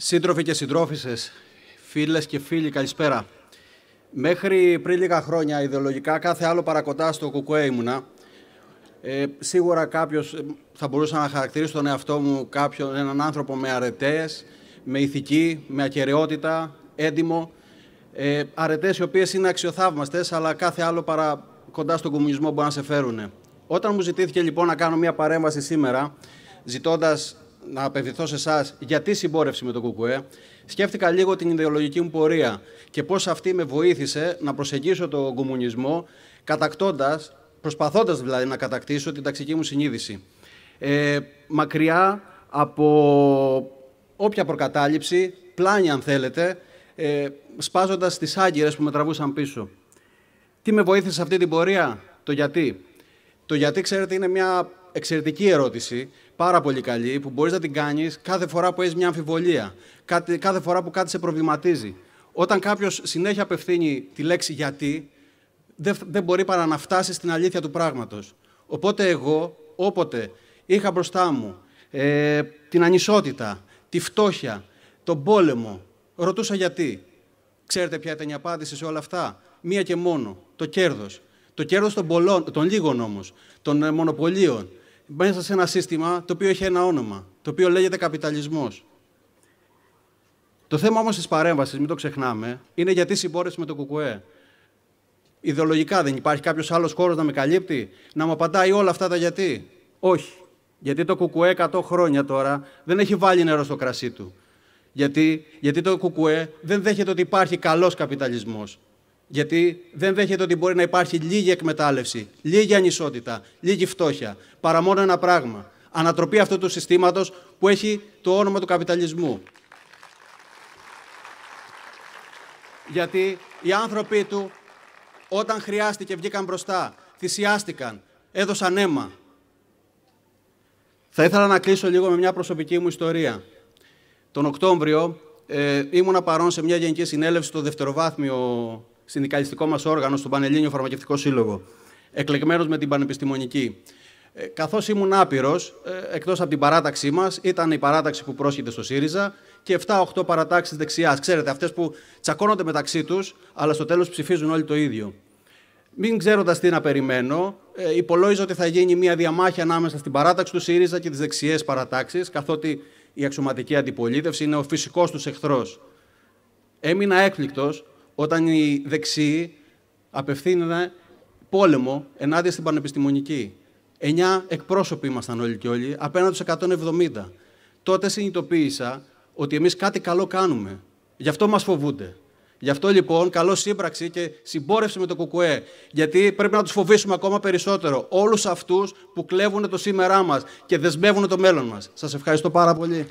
Σύντροφοι και συντρόφισσες, φίλες και φίλοι, καλησπέρα. Μέχρι πριν λίγα χρόνια, ιδεολογικά, κάθε άλλο παρακοντά στο κουκουέ ήμουνα. Ε, σίγουρα κάποιος ε, θα μπορούσε να χαρακτηρίσει τον εαυτό μου κάποιον, έναν άνθρωπο με αρετές, με ηθική, με ακαιρεότητα, έντιμο. Ε, αρετές οι οποίες είναι αξιοθαύμαστες, αλλά κάθε άλλο παρά κοντά στον κομμουνισμό μπορεί να σε φέρουν. Όταν μου ζητήθηκε λοιπόν να κάνω μια παρέμβαση σήμερα, ζητώντας να απευθυνθώ σε εσάς γιατί συμπόρευση με το ΚΚΕ, σκέφτηκα λίγο την ιδεολογική μου πορεία και πώς αυτή με βοήθησε να προσεγγίσω τον κομμουνισμό, κατακτώντας, προσπαθώντας δηλαδή να κατακτήσω την ταξική μου συνείδηση. Ε, μακριά από όποια προκατάληψη, πλάνη αν θέλετε, ε, σπάζοντας τις άγκυρες που με τραβούσαν πίσω. Τι με βοήθησε σε αυτή την πορεία, το γιατί. Το γιατί, ξέρετε, είναι μια εξαιρετική ερώτηση, πάρα πολύ καλή, που μπορείς να την κάνεις κάθε φορά που έχεις μια αμφιβολία, κάθε φορά που κάτι σε προβληματίζει. Όταν κάποιος συνέχεια απευθύνει τη λέξη «γιατί», δεν μπορεί παρά να φτάσει στην αλήθεια του πράγματος. Οπότε εγώ, όποτε είχα μπροστά μου ε, την ανισότητα, τη φτώχεια, τον πόλεμο, ρωτούσα γιατί. Ξέρετε ποια ήταν η απάντηση σε όλα αυτά; Μία και μόνο. Το κέρδος. Το κέρδος των, πολλών, των λίγων όμως, των ε, μονοπωλίων, μέσα σε ένα σύστημα το οποίο έχει ένα όνομα, το οποίο λέγεται καπιταλισμός. Το θέμα όμως της παρέμβασης, μην το ξεχνάμε, είναι γιατί συμπόρευση με το ΚΚΕ. Ιδεολογικά δεν υπάρχει κάποιος άλλος χώρος να με καλύπτει, να μου απαντάει όλα αυτά τα γιατί. Όχι. Γιατί το ΚΚΕ 100 χρόνια τώρα δεν έχει βάλει νερό στο κρασί του. Γιατί, γιατί το ΚΚΕ δεν δέχεται ότι υπάρχει καλός καπιταλισμός. Γιατί δεν δέχεται ότι μπορεί να υπάρχει λίγη εκμετάλλευση, λίγη ανισότητα, λίγη φτώχεια. Παρά μόνο ένα πράγμα. Ανατροπή αυτού του συστήματος που έχει το όνομα του καπιταλισμού. Γιατί οι άνθρωποι του όταν χρειάστηκε βγήκαν μπροστά, θυσιάστηκαν, έδωσαν αίμα. Θα ήθελα να κλείσω λίγο με μια προσωπική μου ιστορία. Τον Οκτώβριο ε, ήμουνα παρόν σε μια γενική συνέλευση στο δευτεροβάθμιο συνδικαλιστικό μας όργανο, στον Πανελλήνιο Φαρμακευτικό Σύλλογο, εκλεγμένος με την Πανεπιστημονική. Ε, Καθώς ήμουν άπειρος, ε, εκτός από την παράταξή μας, ήταν η παράταξη που πρόσχεται στο ΣΥΡΙΖΑ και 7-8 παρατάξεις δεξιάς. Ξέρετε, αυτές που τσακώνονται μεταξύ τους, αλλά στο τέλος ψηφίζουν όλοι το ίδιο. Μην ξέροντας τι να περιμένω, ε, υπολόγιζα ότι θα γίνει μια διαμάχη ανάμεσα στην παράταξη του ΣΥΡΙΖΑ και τις δεξιές παρατάξεις, καθότι η αξιωματική αντιπολίτευση είναι ο φυσικός τους εχθρός. Έμεινα έκπληκτος όταν οι δεξιοί απευθύνονταν πόλεμο ενάντια στην πανεπιστημονική. Εννιά εκπρόσωποι ήμασταν όλοι και όλοι, απέναντι στους 170. Τότε συνειδητοποίησα ότι εμείς κάτι καλό κάνουμε. Γι' αυτό μας φοβούνται. Γι' αυτό λοιπόν καλό σύμπραξη και συμπόρευση με το ΚΚΕ. Γιατί πρέπει να τους φοβήσουμε ακόμα περισσότερο. Όλους αυτούς που κλέβουν το σήμερά μας και δεσμεύουν το μέλλον μας. Σας ευχαριστώ πάρα πολύ.